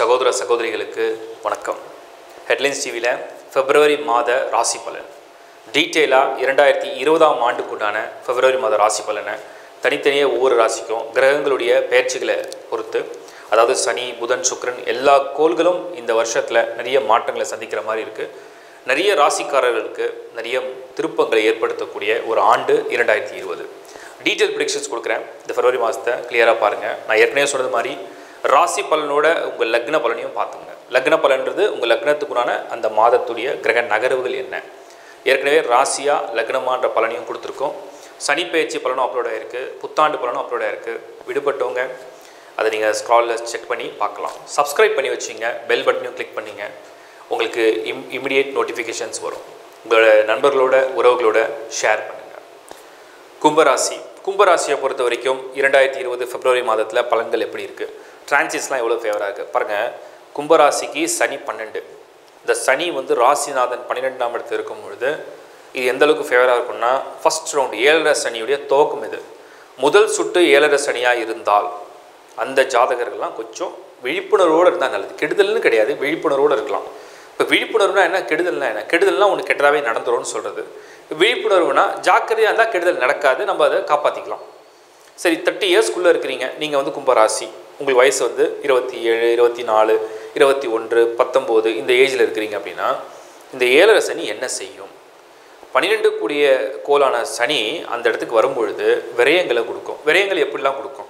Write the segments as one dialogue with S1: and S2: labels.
S1: சகோதர சகோதரிகளுக்கு வணக்கம். ஹெட்லைன்ஸ் டிவியில் பிப்ரவரி மாத ராசி பலன். டீட்டெயிலாக இரண்டாயிரத்தி இருபதாம் ஆண்டுக்குண்டான பிப்ரவரி மாத ராசி பலனை தனித்தனியாக ஒவ்வொரு ராசிக்கும் கிரகங்களுடைய பெயர்ச்சிகளை பொறுத்து அதாவது சனி புதன் சுக்கிரன் எல்லா கோள்களும் இந்த வருஷத்தில் நிறைய மாற்றங்களை சந்திக்கிற மாதிரி இருக்குது நிறைய ராசிக்காரர்களுக்கு நிறைய திருப்பங்களை ஏற்படுத்தக்கூடிய ஒரு ஆண்டு இரண்டாயிரத்தி இருபது. டீட்டெயில் ப்ரிடிக்ஷன்ஸ் கொடுக்குறேன். இந்த ஃபெப்ரவரி மாதத்தை கிளியராக பாருங்கள் நான் ஏற்கனவே சொன்னது மாதிரி ராசி பலனோட உங்கள் லக்ன பலனையும் பார்த்துங்க லக்ன பலன்றது உங்கள் லக்னத்துக்குனான அந்த மாதத்துடைய கிரக நகர்வுகள் என்ன? ஏற்கனவே ராசியாக லக்னமான்ற பலனையும் கொடுத்துருக்கோம். சனி பயிற்சி பலனும் அப்லோட் ஆயிருக்கு. புத்தாண்டு பலனும் அப்லோட் ஆயிருக்கு. விடுபட்டவங்க அதை நீங்கள் ஸ்க்ராலில் செக் பண்ணி பார்க்கலாம். சப்ஸ்கிரைப் பண்ணி வச்சிங்க. பெல் பட்டனையும் கிளிக் பண்ணிங்க. உங்களுக்கு இம் இமிடியேட் நோட்டிஃபிகேஷன்ஸ் வரும். உங்களோட நண்பர்களோட உறவுகளோட ஷேர் பண்ணுங்கள் கும்பராசி. கும்பராசியை பொறுத்த வரைக்கும் இரண்டாயிரத்தி இருபது பிப்ரவரி மாதத்தில் பலன்கள் எப்படி இருக்குது டிரான்சிட்ஸ்லாம் எவ்வளோ ஃபேவராக இருக்குது பாருங்கள் கும்பராசிக்கு சனி பன்னெண்டு. இந்த சனி வந்து ராசிநாதன் பன்னிரெண்டாம் இடத்துல இருக்கும் பொழுது இது எந்த அளவுக்கு ஃபேவராக இருக்கும்னா ஃபர்ஸ்ட் ரவுண்ட் ஏழரை சனியுடைய துவக்கம் இது. முதல் சுட்டு ஏழரை சனியாக இருந்தால் அந்த ஜாதகர்கள்லாம் கொஞ்சம் விழிப்புணர்வோடு இருந்தால் நல்லது. கெடுதல்னு கிடையாது விழிப்புணர்வோடு இருக்கலாம். இப்போ விழிப்புணர்வுனா என்ன? கெடுதல்னா என்ன? கெடுதல்னா ஒன்று கெட்டதாகவே நடந்துரும்னு சொல்கிறது விழிப்புணர்வுனா ஜாக்கிரதையாக இருந்தால் கெடுதல் நடக்காது நம்ம அதை காப்பாற்றிக்கலாம் சரி தேர்ட்டி இயர்ஸ்க்குள்ளே இருக்கிறீங்க. நீங்கள் வந்து கும்பராசி. உங்களுக்கு வயசு வந்து இருபத்தி ஏழு இருபத்தி நாலு இருபத்தி ஒன்று பத்தொம்போது இந்த ஏஜில் இருக்கிறீங்க அப்படின்னா இந்த ஏழரை சனி என்ன செய்யும்? பன்னிரெண்டு கூடிய கோலான சனி அந்த இடத்துக்கு வரும்பொழுது விரயங்களை கொடுக்கும். விரயங்கள் எப்படிலாம் கொடுக்கும்?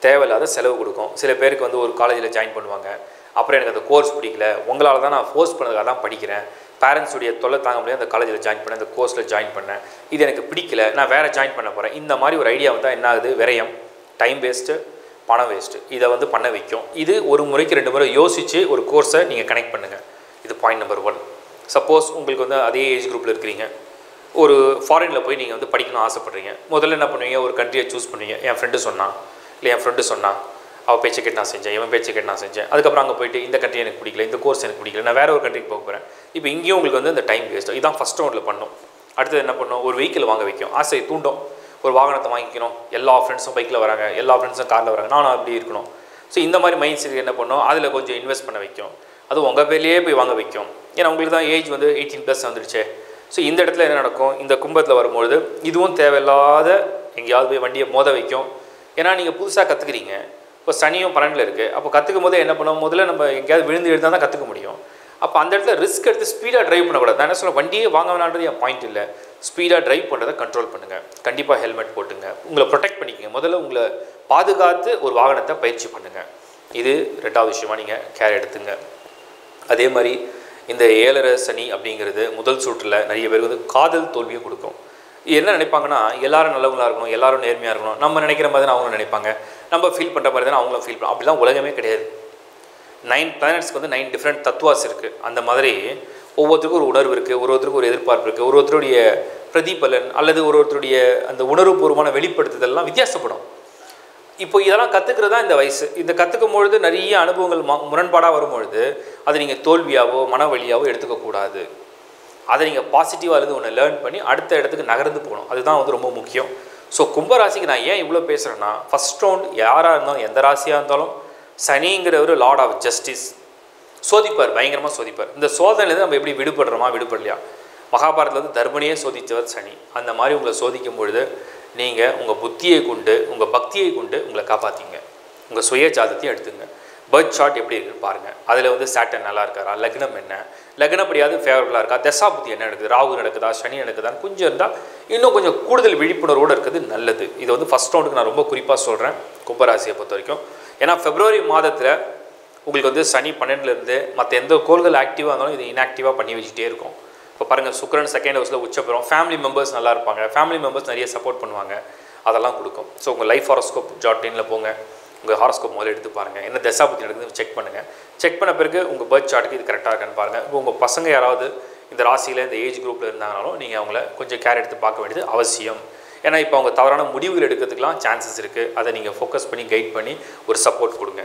S1: தேவையில்லாத செலவு கொடுக்கும். சில பேருக்கு வந்து ஒரு காலேஜில் ஜாயின் பண்ணுவாங்க. அப்புறம் எனக்கு அந்த கோர்ஸ் பிடிக்கல. உங்களால் தான் நான் ஃபோர்ஸ் பண்ணதுக்காக தான் படிக்கிறேன். பேரண்ட்ஸுடைய தொல்லை தாங்க முடியாது. அந்த காலேஜில் ஜாயின் பண்ணேன். அந்த கோர்ஸில் ஜாயின் பண்ணேன். இது எனக்கு பிடிக்கல. நான் வேறு ஜாயின் பண்ண போகிறேன் இந்த மாதிரி ஒரு ஐடியா வந்தால் என்ன ஆகுது? விரயம். டைம் வேஸ்ட்டு பணம் வேஸ்ட்டு இதை வந்து பண்ண வைக்கும். இது ஒரு முறைக்கு ரெண்டு முறை யோசித்து ஒரு கோர்ஸை நீங்கள் கனெக்ட் பண்ணுங்கள் இது பாயிண்ட் நம்பர் ஒன் சப்போஸ் உங்களுக்கு வந்து அதே ஏஜ் குரூப்பில் இருக்கிறீங்க. ஒரு ஃபாரினில் போய் நீங்கள் வந்து படிக்கணும்னு ஆசைப்பட்றீங்க. முதல்ல என்ன பண்ணுவீங்க? ஒரு கண்ட்ரியை சூஸ் பண்ணுவீங்க. என் ஃப்ரெண்டு சொன்னான். இல்லை என் ஃப்ரெண்டு சொன்னான். அவள் பேச்சை கேட்டு நான் செஞ்சேன். இவன் பேச்சை கேட்டு நான் செஞ்சேன். அதுக்கப்புறம் அங்கே போயிட்டு இந்த கண்ட்ரி எனக்கு பிடிக்கல இந்த கோர்ஸ் எனக்கு பிடிக்கல நான் வேறு ஒரு கண்ட்ரிக்கு போக போகிறேன் இப்போ இங்கேயும் உங்களுக்கு வந்து இந்த டைம் வேஸ்ட் இதான் ஃபஸ்ட் ரவுண்டில் பண்ணும். அடுத்தது என்ன பண்ணும்? ஒரு வெஹிக்கிள் வாங்க வைக்கும். ஆசை தூண்டும். ஒரு வாகனத்தை வாங்கிக்கணும். எல்லா ஃப்ரெண்ட்ஸும் பைக்கில் வராங்க. எல்லா ஃப்ரெண்ட்ஸும் காரில் வராங்க. நானும் அப்படி இருக்கணும். ஸோ இந்த மாதிரி மைண்ட் செட் என்ன பண்ணும் அதில் கொஞ்சம் இன்வெஸ்ட் பண்ண வைக்கும் அது உங்கள் பேர்லேயே போய் வாங்க வைக்கும். ஏன்னா உங்களுக்கு தான் ஏஜ் வந்து எயிட்டீன் ப்ளஸ் வந்துடுச்சே ஸோ இந்த இடத்துல என்ன நடக்கும்? இந்த கும்பத்தில் வரும்பொழுது இதுவும் தேவையில்லாத எங்கேயாவது போய் வண்டியை மோத வைக்கும். ஏன்னா நீங்கள் புதுசாக கற்றுக்குறீங்க இப்போ சனியும் பன்னெண்டில் இருக்குது அப்போ கற்றுக்கும் போது என்ன பண்ணுவோம் முதல்ல நம்ம எங்கேயாவது விழுந்து எழுந்தால் தான் கற்றுக்க முடியும். அப்போ அந்த இடத்துல ரிஸ்க் எடுத்து ஸ்பீடாக ட்ரைவ் பண்ணக்கூடாது. நான் என்ன சொல்ல வண்டியே வாங்க வேணான்றது என் பாயிண்ட் இல்லை. ஸ்பீடாக ட்ரைவ் பண்ணுறதை கண்ட்ரோல் பண்ணுங்கள் கண்டிப்பாக ஹெல்மெட் போட்டுங்க. உங்களை ப்ரொடெக்ட் பண்ணிக்கங்க. முதல்ல உங்களை பாதுகாத்து ஒரு வாகனத்தை பயிற்சி பண்ணுங்கள் இது ரெண்டாவது விஷயமாக நீங்கள் கேர் எடுத்துங்க. அதே மாதிரி இந்த ஏழரை சனி அப்படிங்கிறது முதல் சூட்டில் நிறைய பேர் வந்து காதல் தோல்வியை கொடுக்கும். என்ன நினைப்பாங்கன்னா எல்லாரும் நல்லவங்களாக இருக்கணும் எல்லாரும் நேர்மையாக இருக்கணும். நம்ம நினைக்கிற மாதிரி தான் அவங்களும் நினைப்பாங்க. நம்ம ஃபீல் பண்ணுற மாதிரி தான் அவங்களும் ஃபீல் பண்ண அப்படிலாம் உலகமே கிடையாது. நைன் பிளானட்ஸ்க்கு வந்து நைன் டிஃப்ரெண்ட் தத்துவாஸ் இருக்குது அந்த மாதிரி ஒவ்வொருத்தருக்கும் ஒரு உணர்வு இருக்குது ஒரு ஒருத்தருக்கும் ஒரு எதிர்பார்ப்பு இருக்குது ஒரு ஒருத்தருடைய பிரதிபலன் அல்லது ஒரு ஒருத்தருடைய அந்த உணர்வுபூர்வமான வெளிப்படுத்துதல்லாம் வித்தியாசப்படும். இப்போ இதெல்லாம் கற்றுக்கிறது தான் இந்த வயசு. இந்த கற்றுக்கும் பொழுது நிறைய அனுபவங்கள் ம முரண்பாடாக வரும்பொழுது அதை நீங்கள் தோல்வியாவோ மனவழியாவோ எடுத்துக்கக்கூடாது அதை நீங்கள் பாசிட்டிவாக இருந்து ஒன்று லேர்ன் பண்ணி அடுத்த இடத்துக்கு நகர்ந்து போகணும். அதுதான் வந்து ரொம்ப முக்கியம். ஸோ கும்பராசிக்கு நான் ஏன் இவ்வளோ பேசுகிறேன்னா ஃபஸ்ட் ரவுண்ட் யாராக இருந்தாலும் எந்த ராசியாக இருந்தாலும் சனிங்கிறவர் லார்ட் ஆஃப் ஜஸ்டிஸ் சோதிப்பார் பயங்கரமாக சோதிப்பார். இந்த சோதனையிலேருந்து நம்ம எப்படி விடுபடுறோமா விடுபடலையா? மகாபாரத்தில் வந்து தர்மனையே சோதித்தவர் சனி. அந்த மாதிரி உங்களை சோதிக்கும் பொழுது நீங்கள் உங்கள் புத்தியை கொண்டு உங்கள் பக்தியை கொண்டு உங்களை காப்பாற்றிங்க உங்கள் சுய ஜாதத்தையும் எடுத்துங்க. பர்த் ஷாட் எப்படி இருக்குன்னு பாருங்கள் அதில் வந்து சேட்டன் நல்லா இருக்காரா? லக்னம் என்ன? லக்னப்படியாவது ஃபேவரபுளாக இருக்கா? தசா புத்தி என்ன நடக்குது? ராகு நடக்குதா? சனி நடக்குதான்னு கொஞ்சம் இருந்தால் இன்னும் கொஞ்சம் கூடுதல் விழிப்புணர்வோடு இருக்கிறது நல்லது. இது வந்து ஃபஸ்ட் ரவுண்டுக்கு நான் ரொம்ப குறிப்பாக சொல்கிறேன் கும்பராசியை பொறுத்த வரைக்கும். ஏன்னா பிப்ரவரி மாதத்தில் உங்களுக்கு வந்து சனி பன்னெண்டுலேருந்து மற்ற எந்த கோள்கள் ஆக்டிவாக இருந்தாலும் இது இன்ஆக்டிவாக பண்ணி வச்சுட்டே இருக்கும். இப்போ பாருங்கள் சுக்கரன் செகண்ட் ஹவுஸில் உச்சப்பெறும் ஃபேமிலி மெம்பர்ஸ் நல்லா இருப்பாங்க. ஃபேமிலி மெம்பர்ஸ் நிறைய சப்போர்ட் பண்ணுவாங்க. அதெல்லாம் கொடுக்கும். ஸோ உங்கள் லைஃப் ஹாரோஸ்கோப் ஜாட் டெனில் போங்க. உங்கள் ஹாரோஸ்கோப் முதல்ல எடுத்து பாருங்கள் என்ன தசா தசாபுத்தி நடக்குதுன்னு செக் பண்ணுங்கள் செக் பண்ண பிறகு உங்கள் பர்த் சார்ட்டுக்கு இது கரெக்டாக இருக்கான்னு பாருங்கள் இப்போ உங்கள் பசங்க யாராவது இந்த ராசியில் இந்த ஏஜ் குரூப்பில் இருந்தாங்கனாலும் நீங்கள் அவங்கள கொஞ்சம் கேர் எடுத்து பார்க்க வேண்டியது அவசியம். ஏன்னா இப்போ அவங்க தவறான முடிவுகள் எடுக்கிறதுக்கெலாம் சான்சஸ் இருக்குது அதை நீங்கள் ஃபோக்கஸ் பண்ணி கைட் பண்ணி ஒரு சப்போர்ட் கொடுங்க.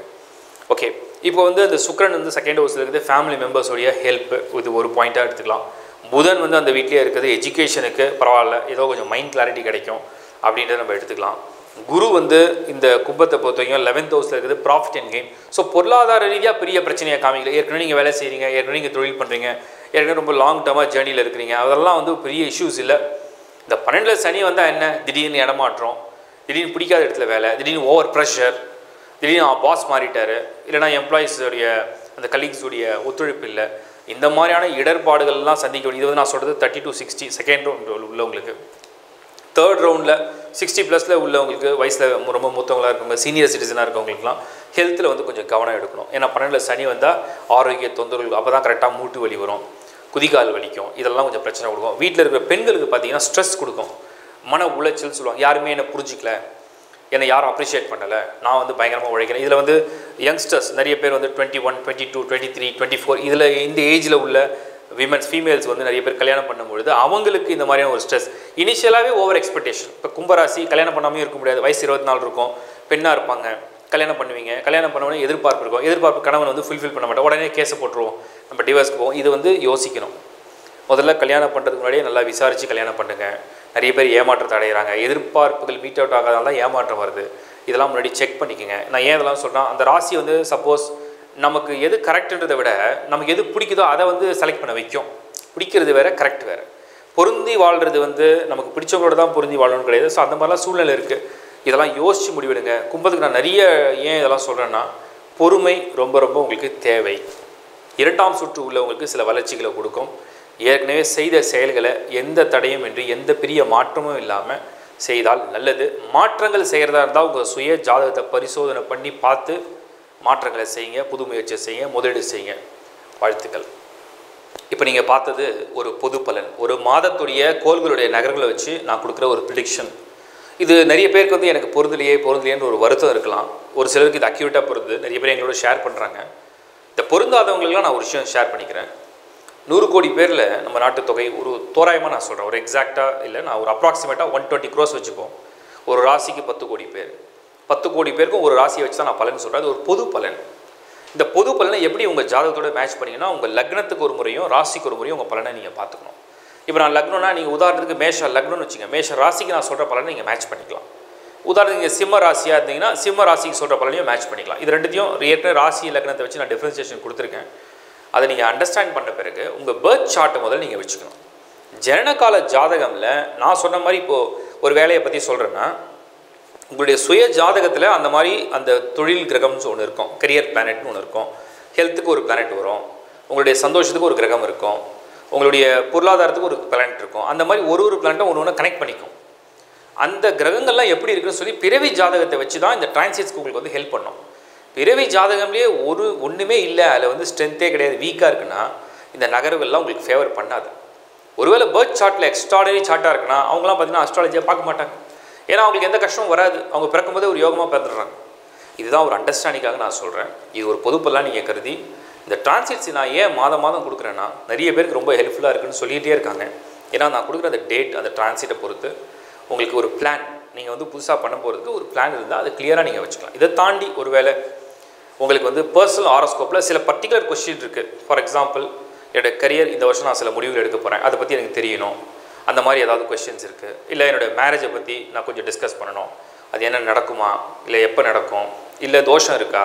S1: ஓகே இப்போ வந்து அந்த சுக்கரன் வந்து செகண்ட் ஹவுஸில் இருக்குது. ஃபேமிலி மெம்பர்ஸோடைய ஹெல்ப் இது ஒரு பாயிண்ட்டாக எடுத்துக்கலாம். புதன் வந்து அந்த வீட்லேயே இருக்குது. எஜுகேஷனுக்கு பரவாயில்ல. ஏதோ கொஞ்சம் மைண்ட் கிளாரிட்டி கிடைக்கும் அப்படின்றத நம்ம எடுத்துக்கலாம். குரு வந்து இந்த கும்பத்தை பொறுத்தவரைக்கும் லெவன்த் ஹவுஸில் இருக்குது. ப்ராஃபிட் அண்ட் கெயின் ஸோ பொருளாதார ரீதியாக பெரிய பிரச்சனையை காமிக்கல. ஏற்கனவே நீங்கள் வேலை செய்கிறீங்க ஏற்கனவே நீங்கள் தொழில் பண்ணுறீங்க ஏற்கனவே ரொம்ப லாங் டேர்மாக ஜேர்னியில் இருக்கிறீங்க. அதெல்லாம் வந்து பெரிய இஷ்யூஸ் இல்லை. இந்த பன்னெண்டில் சனி வந்தால் என்ன? திடீர்னு இடமாற்றம் திடீர்னு பிடிக்காத இடத்துல வேலை திடீர்னு ஓவர் ப்ரெஷர் திடீர்னு பாஸ் மாறிட்டார் இல்லைனா எம்ப்ளாயீஸுடைய அந்த கலீக்ஸுடைய ஒத்துழைப்பு இல்லை. இந்த மாதிரியான இடர்பாடுகள்லாம் சந்திக்க வேண்டியது இது வந்து நான் சொல்கிறது thirty to sixty second round உள்ளவங்களுக்கு. தேர்ட் ரவுண்டில் சிக்ஸ்டி ப்ளஸில் உள்ளவங்களுக்கு வயசில் ரொம்ப மூத்தவங்களாக இருக்கவங்க சீனியர் சிட்டிசனாக இருக்கவங்களுக்குலாம் ஹெல்த்தில் வந்து கொஞ்சம் கவனம் எடுக்கணும். ஏன்னா பன்னெண்டில் சனி வந்தால் ஆரோக்கிய தொந்தரவுகள் அப்போ தான் கரெக்டாக மூட்டு வலி வரும். குதிகால் வலிக்கும். இதெல்லாம் கொஞ்சம் பிரச்சனை கொடுக்கும். வீட்டில் இருக்கிற பெண்களுக்கு பார்த்தீங்கன்னா ஸ்ட்ரெஸ் கொடுக்கும். மன உளைச்சல் சொல்லுவாங்க. யாருமே என்னை புரிஞ்சிக்கல. என்னை யாரும் அப்ரிஷியேட் பண்ணலை. நான் வந்து பயங்கரமாக உழைக்கிறேன். இதில் வந்து யங்ஸ்டர்ஸ் நிறைய பேர் வந்து twenty one twenty two twenty three twenty four இதில் இந்த ஏஜில் உள்ள விமன்ஸ் ஃபீமேல்ஸ் வந்து நிறைய பேர் கல்யாணம் பண்ணும்பொழுது அவங்களுக்கு இந்த மாதிரியான ஒரு ஸ்ட்ரெஸ் இனிஷியலாகவே ஓவர் எக்ஸ்பெக்டேஷன் இப்போ கும்பராசி கல்யாணம் பண்ணாமே இருக்க முடியாது. வயசு இருபத்தி நாலு இருக்கும். பெண்ணாக இருப்பாங்க. கல்யாணம் பண்ணுவீங்க. கல்யாணம் பண்ணவொடனே எதிர்பார்ப்பு இருக்கும். எதிர்பார்ப்பு கணவன் வந்து ஃபுல்ஃபில் பண்ண மாட்டோம் உடனே கேஸை போட்டுருவோம். நம்ம டிவோர்ஸ்க்கு போவோம். இது வந்து யோசிக்கணும். முதல்ல கல்யாணம் பண்ணுறதுக்கு முன்னாடியே நல்லா விசாரித்து கல்யாணம் பண்ணுங்க. நிறைய பேர் ஏமாற்றத்தை அடைகிறாங்க எதிர்பார்ப்புகள் மீட் அவுட் ஆகாதனால ஏமாற்றம் வருது. இதெல்லாம் முன்னாடி செக் பண்ணிக்கோங்க. நான் ஏன் இதெல்லாம் சொல்கிறேன் அந்த ராசி வந்து சப்போஸ் நமக்கு எது கரெக்டுன்றதை விட நமக்கு எது பிடிக்குதோ அதை வந்து செலக்ட் பண்ண வைக்கும். பிடிக்கிறது வேறு கரெக்ட் வேறு. பொருந்தி வாழ்கிறது வந்து நமக்கு பிடிச்சவங்களோட தான் பொருந்தி வாழணும்னு கிடையாது. ஸோ அந்த மாதிரிலாம் சூழ்நிலை இருக்குது இதெல்லாம் யோசித்து முடிவெடுங்க. கும்பத்துக்கு நான் நிறைய ஏன் இதெல்லாம் சொல்கிறேன்னா பொறுமை ரொம்ப ரொம்ப உங்களுக்கு தேவை. இரண்டாம் சுற்று உள்ளவங்களுக்கு சில வளர்ச்சிகளை கொடுக்கும். ஏற்கனவே செய்த செயல்களை எந்த தடையும் இன்றி எந்த பெரிய மாற்றமும் இல்லாமல் செய்தால் நல்லது. மாற்றங்கள் செய்கிறதா இருந்தால் உங்கள் சுய ஜாதகத்தை பரிசோதனை பண்ணி பார்த்து மாற்றங்களை செய்யுங்க புது முயற்சியை செய்யுங்க முதலீடு செய்யுங்க. வாழ்த்துக்கள். இப்போ நீங்கள் பார்த்தது ஒரு பொது பலன் ஒரு மாதத்துடைய கோள்களுடைய நகர்களை வச்சு நான் கொடுக்குற ஒரு ப்ரிடிக்ஷன் இது நிறைய பேருக்கு வந்து எனக்கு பொருந்தலையே பொருந்தலையேன்னு ஒரு வருத்தம் இருக்கலாம். ஒரு சிலருக்கு இது அக்யூரேட்டாக பொருது நிறைய பேர் எங்களோட ஷேர் பண்ணுறாங்க இந்த பொருந்தாதவங்களுக்குலாம் நான் ஒரு விஷயம் ஷேர் பண்ணிக்கிறேன். நூறு கோடி பேரில் நம்ம நாட்டு தொகை ஒரு தோராயமாக நான் சொல்கிறேன் ஒரு எக்ஸாக்டாக இல்லை நான் ஒரு அப்ராக்சிமேட்டாக ஒன் டுவெண்ட்டி க்ரோஸ் வச்சுப்போம். ஒரு ராசிக்கு பத்து கோடி பேர். பத்து கோடி பேருக்கும் ஒரு ராசியை வச்சு தான் நான் பலன் சொல்கிறேன் அது ஒரு பொது பலன். இந்த பொது பலனை எப்படி உங்கள் ஜாதகத்தோட மேட்ச் பண்ணீங்கன்னா உங்கள் லக்னத்துக்கு ஒரு முறையும் ராசிக்கு ஒரு முறையும் உங்கள் பலனை நீங்கள் பார்த்துக்கணும். இப்போ நான் லக்னம்னா நீங்கள் உதாரணத்துக்கு மேஷ லக்னம்னு வச்சுங்க. மேஷ ராசிக்கு நான் சொல்கிற பலனை நீங்கள் மேட்ச் பண்ணிக்கலாம். உதாரணத்துக்கு நீங்கள் சிம்ம ராசியாக இருந்தீங்கன்னா சிம்ம ராசிக்கு சொல்கிற பலனையும் மேட்ச் பண்ணிக்கலாம். இது ரெண்டுத்தையும் ஏற்கனவே ராசி லக்னத்தை வச்சு நான் டிஃப்ரென்சியேஷன் கொடுத்துருக்கேன். அதை நீங்கள் அண்டர்ஸ்டாண்ட் பண்ண பிறகு உங்கள் பேர்த் சார்ட்டை முதல்ல நீங்கள் வச்சுக்கணும். ஜனனகால ஜாதகமில் நான் சொன்ன மாதிரி இப்போது ஒரு வேலையை பற்றி சொல்கிறேன்னா உங்களுடைய சுய ஜாதகத்தில் அந்த மாதிரி அந்த தொழில் கிரகம்னு ஒன்று இருக்கும். கரியர் பிளானட்னு ஒன்று இருக்கும். ஹெல்த்துக்கு ஒரு பிளானட் வரும். உங்களுடைய சந்தோஷத்துக்கு ஒரு கிரகம் இருக்கும். உங்களுடைய பொருளாதாரத்துக்கு ஒரு பிளானட் இருக்கும். அந்த மாதிரி ஒரு ஒரு பிளானட்டும் ஒன்று ஒன்று கனெக்ட் பண்ணிக்கும். அந்த கிரகங்கள்லாம் எப்படி இருக்குன்னு சொல்லி பிறவி ஜாதகத்தை வச்சு தான் இந்த டிரான்சிட்ஸ்க்கு உங்களுக்கு வந்து ஹெல்ப் பண்ணும். பிறவி ஜாதகம்லேயே ஒரு ஒன்றுமே இல்லை அதில் வந்து ஸ்ட்ரென்த்தே கிடையாது வீக்காக இருக்குன்னா இந்த நகர்வுகள்லாம் உங்களுக்கு ஃபேவர் பண்ணாது. ஒருவேளை பேர்த் சார்ட்டில் எக்ஸ்ட்ராடனரி சார்ட்டாக இருக்குன்னா அவங்களாம் பார்த்தீங்கன்னா அஸ்ட்ராலஜியாக பார்க்க மாட்டாங்க. ஏன்னா அவங்களுக்கு எந்த கஷ்டமும் வராது. அவங்க பிறக்கும்போதே ஒரு யோகமாக பிறந்துடுறாங்க. இதுதான் ஒரு அண்டர்ஸ்டாண்டிங்காக நான் சொல்கிறேன் இது ஒரு பொதுப்பெல்லாம் நீங்கள் கருதி இந்த டிரான்சிட்ஸ் நான் ஏன் மாதம் மாதம் கொடுக்குறேன்னா நிறைய பேருக்கு ரொம்ப ஹெல்ப்ஃபுல்லாக இருக்குன்னு சொல்லிகிட்டே இருக்காங்க. ஏன்னா நான் கொடுக்குற அந்த டேட் அந்த டிரான்சிட்டை பொறுத்து உங்களுக்கு ஒரு பிளான் நீங்கள் வந்து புதுசாக பண்ண போகிறதுக்கு ஒரு பிளான் இருந்தால் அதை கிளியராக நீங்கள் வச்சுக்கலாம். இதை தாண்டி ஒருவேளை உங்களுக்கு வந்து பர்சனல் ஆரோஸ்கோப்பில் சில பர்டிகுலர் கொஸ்டின் இருக்குது ஃபார் எக்ஸாம்பிள் என்னோடய கரியர் இந்த வருஷம் நான் சில முடிவுகள் எடுக்க போகிறேன் அதை பற்றி எனக்கு தெரியணும். அந்த மாதிரி ஏதாவது கொஸ்டின்ஸ் இருக்குது இல்லை என்னோடய மேரேஜை பற்றி நான் கொஞ்சம் டிஸ்கஸ் பண்ணணும். அது என்ன நடக்குமா? இல்லை எப்போ நடக்கும்? இல்லை தோஷம் இருக்கா?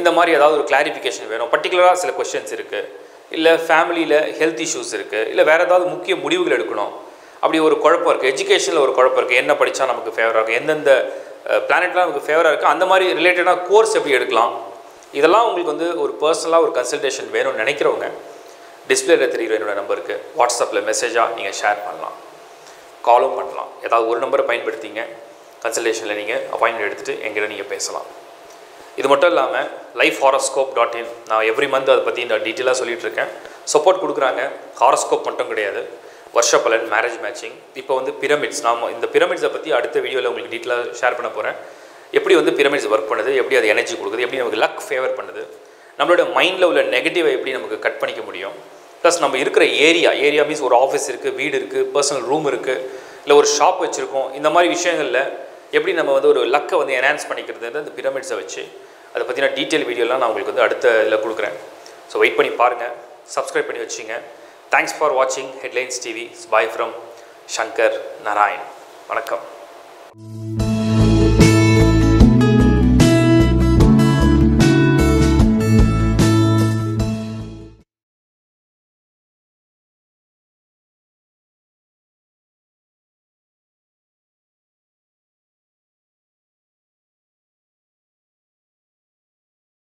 S1: இந்த மாதிரி ஏதாவது ஒரு கிளாரிஃபிகேஷன் வேணும். பர்டிகுலராக சில கொஷின்ஸ் இருக்குது இல்லை ஃபேமிலியில் ஹெல்த் இஷ்யூஸ் இருக்குது இல்லை வேறு ஏதாவது முக்கிய முடிவுகள் எடுக்கணும். அப்படி ஒரு குழப்பம் இருக்குது எஜுகேஷனில் ஒரு குழப்பம் இருக்குது என்ன படித்தா நமக்கு ஃபேவராக இருக்கும்? எந்தெந்த பிளானெட்லாம் நமக்கு ஃபேவராக இருக்குது அந்த மாதிரி ரிலேட்டடாக கோர்ஸ் எப்படி எடுக்கலாம்? இதெல்லாம் உங்களுக்கு வந்து ஒரு பர்சனலாக ஒரு கன்சல்டேஷன் வேணும்னு நினைக்கிறவங்க டிஸ்பிளேல தெரிகிற என்னோடய நம்பருக்கு வாட்ஸ்அப்பில் மெசேஜாக நீங்கள் ஷேர் பண்ணலாம். காலும் பண்ணலாம். ஏதாவது ஒரு நம்பரை பயன்படுத்திங்க. கன்சல்டேஷனில் நீங்கள் அப்பாயின்மெண்ட் எடுத்துகிட்டு எங்கிட்ட நீங்கள் பேசலாம். இது மட்டும் இல்லாமல் லைஃப் ஹாரோஸ்கோப் டாட் இன் நான் எவ்ரி மந்த் அதை பற்றி நான் டீட்டெயிலாக சொல்லிட்டு இருக்கேன். சப்போர்ட் கொடுக்குறாங்க. ஹாரோஸ்கோப் மட்டும் கிடையாது. வருஷ பலன் மேரேஜ் மேட்சிங் இப்போ வந்து பிரமிட்ஸ் நாம் இந்த பிரமிட்ஸை பற்றி அடுத்த வீடியோவில் உங்களுக்கு டீட்டெயிலாக ஷேர் பண்ண போகிறேன் எப்படி வந்து பிரமிட்ஸ் ஒர்க் பண்ணுது? எப்படி அது எனர்ஜி கொடுக்குது? எப்படி நமக்கு லக் ஃபேவர் பண்ணுது? நம்மளோட மைண்டில் உள்ள நெகட்டிவை எப்படி நமக்கு கட் பண்ணிக்க முடியும்? ப்ளஸ் நம்ம இருக்கிற ஏரியா ஏரியா மீன்ஸ் ஒரு ஆஃபீஸ் இருக்குது வீடு இருக்குது பர்சனல் ரூம் இருக்குது இல்லை ஒரு ஷாப் வச்சுருக்கோம். இந்த மாதிரி விஷயங்களில் எப்படி நம்ம வந்து ஒரு லக்கை வந்து என்ஹான்ஸ் பண்ணிக்கிறது இந்த பிரமிட்ஸை வச்சு அதை பற்றின டீட்டெயில் வீடியோலாம் நான் உங்களுக்கு வந்து அடுத்த இதில் கொடுக்குறேன். ஸோ வெயிட் பண்ணி பாருங்கள் சப்ஸ்கிரைப் பண்ணி வச்சுங்க. தேங்க்ஸ் ஃபார் வாட்சிங் headlines TV bye from Shankar Narayan வணக்கம்.